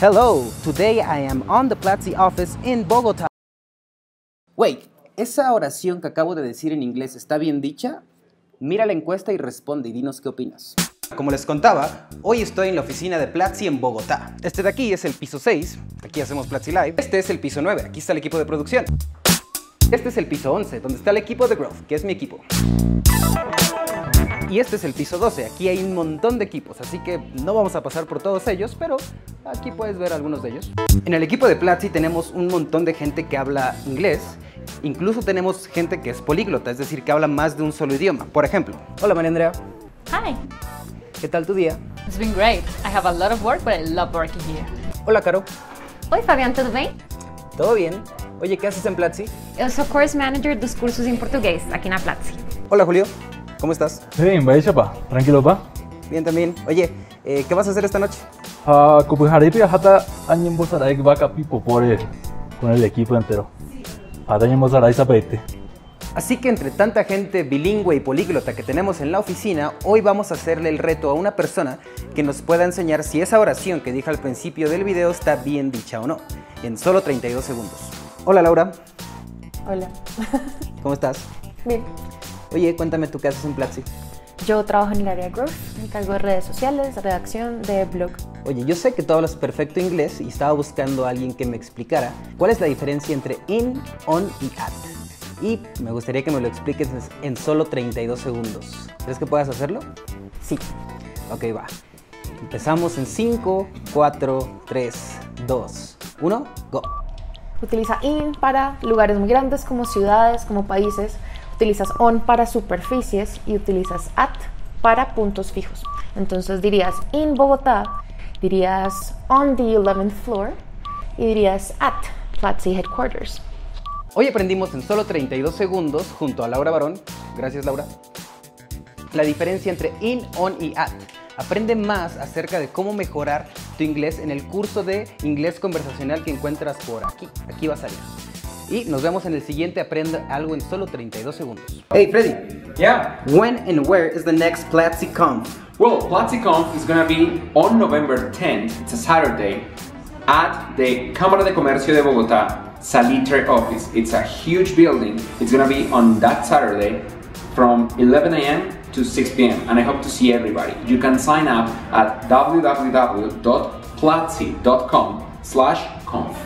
Hello, today I am on the Platzi office in Bogota. Wait, ¿esa oración que acabo de decir en inglés está bien dicha? Mira la encuesta y responde y dinos qué opinas. Como les contaba, hoy estoy en la oficina de Platzi en Bogotá. Este de aquí es el piso 6, aquí hacemos Platzi Live. Este es el piso 9, aquí está el equipo de producción. Este es el piso 11, donde está el equipo de Growth, que es mi equipo. Y este es el piso 12, aquí hay un montón de equipos, así que no vamos a pasar por todos ellos, pero aquí puedes ver algunos de ellos. En el equipo de Platzi tenemos un montón de gente que habla inglés, incluso tenemos gente que es políglota, es decir, que habla más de un solo idioma. Por ejemplo, hola María Andrea, Hi, ¿qué tal tu día? it's been great. I have a lot of work, but I love working here. Hola Caro, Oi, Fabiano, tudo bem? ¿todo bien? Oye, ¿qué haces en Platzi? Eu sou course manager dos cursos em português aqui na Platzi. Hola Julio, ¿cómo estás? Bien, vaya pa, tranquilo pa. Bien también. Oye, eh, ¿qué vas a hacer esta noche? Ah, como Haripi hata añen vos hará que va a pipo por el, con el equipo entero. Hata añen vos hará esa peite. Así que entre tanta gente bilingüe y políglota que tenemos en la oficina, hoy vamos a hacerle el reto a una persona que nos pueda enseñar si esa oración que dije al principio del video está bien dicha o no, en solo 32 segundos. Hola Laura, Hola. ¿cómo estás? Bien. Oye, cuéntame tú qué haces en Platzi. Yo trabajo en el área de growth, me encargo de redes sociales, redacción, de blog. Oye, yo sé que tú hablas perfecto inglés y estaba buscando a alguien que me explicara cuál es la diferencia entre in, on y at. Y me gustaría que me lo expliques en solo 32 segundos. ¿Crees que puedas hacerlo? Sí. Ok, va. Empezamos en 5, 4, 3, 2, 1, go. Utiliza in para lugares muy grandes como ciudades, como países. Utilizas on para superficies y utilizas at para puntos fijos. Entonces dirías in Bogotá, dirías on the 11th floor y dirías at Platzi headquarters. Hoy aprendimos en solo 32 segundos junto a Laura Barón, gracias Laura, la diferencia entre in, on y at. Aprende más acerca de cómo mejorar tu inglés en el curso de inglés conversacional que encuentras por aquí. Aquí va a salir. Y nos vemos en el siguiente Aprende algo en solo 32 segundos. Hey Freddy, Yeah. when and where is the next Platzi Conf? Well, PlatziConf is gonna be on November 10th, it's a Saturday, at the Cámara de Comercio de Bogotá Salitre office. It's a huge building. It's gonna be on that Saturday from 11 a.m. to 6 p.m. and I hope to see everybody. You can sign up at www.platzi.com slash conf.